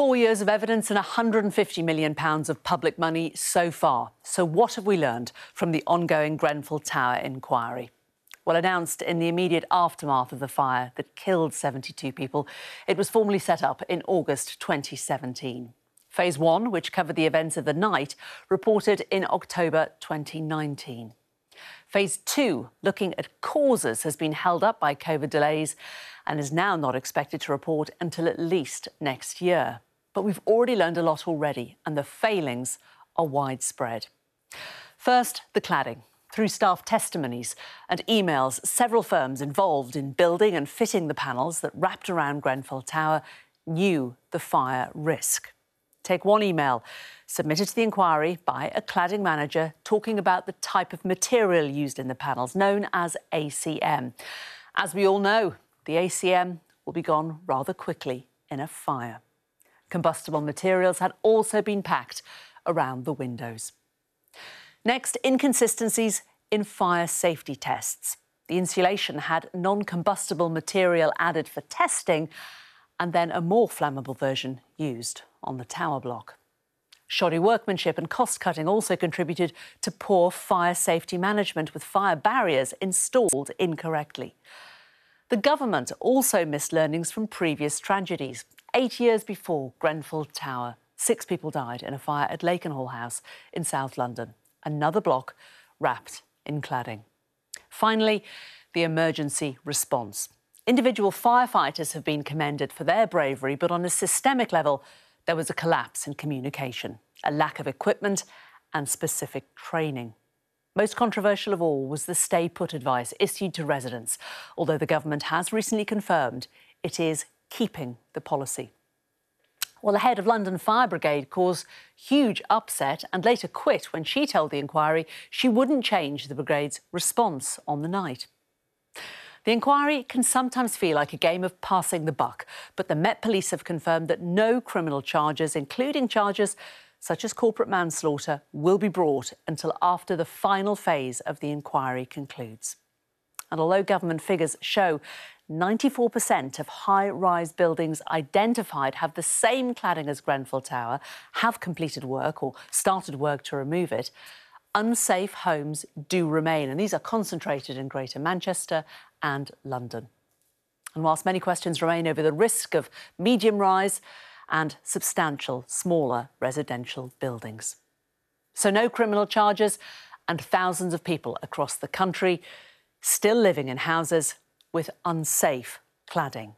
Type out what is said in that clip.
Four years of evidence and £150 million of public money so far. So, what have we learned from the ongoing Grenfell Tower inquiry? Well, announced in the immediate aftermath of the fire that killed 72 people, it was formally set up in August 2017. Phase one, which covered the events of the night, reported in October 2019. Phase two, looking at causes, has been held up by COVID delays and is now not expected to report until at least next year. But we've already learned a lot already, and the failings are widespread. First, the cladding. Through staff testimonies and emails, several firms involved in building and fitting the panels that wrapped around Grenfell Tower knew the fire risk. Take one email submitted to the inquiry by a cladding manager talking about the type of material used in the panels, known as ACM. As we all know, the ACM will be gone rather quickly in a fire. Combustible materials had also been packed around the windows. Next, inconsistencies in fire safety tests. The insulation had non combustible material added for testing and then a more flammable version used on the tower block. Shoddy workmanship and cost cutting also contributed to poor fire safety management, with fire barriers installed incorrectly. The government also missed learnings from previous tragedies. Eight years before Grenfell Tower, six people died in a fire at Lakanal House in South London. Another block wrapped in cladding. Finally, the emergency response. Individual firefighters have been commended for their bravery, but on a systemic level, there was a collapse in communication, a lack of equipment, and specific training. Most controversial of all was the stay put advice issued to residents, although the government has recently confirmed it is keeping the policy. Well, the head of London Fire Brigade caused huge upset and later quit when she told the inquiry she wouldn't change the brigade's response on the night. The inquiry can sometimes feel like a game of passing the buck, but the Met Police have confirmed that no criminal charges, including charges such as corporate manslaughter, will be brought until after the final phase of the inquiry concludes. And although government figures show 94% of high rise buildings identified have the same cladding as Grenfell Tower, have completed work or started work to remove it, unsafe homes do remain, and these are concentrated in Greater Manchester and London. And whilst many questions remain over the risk of medium rise and substantial smaller residential buildings. So, no criminal charges, and thousands of people across the country still living in houses with unsafe cladding.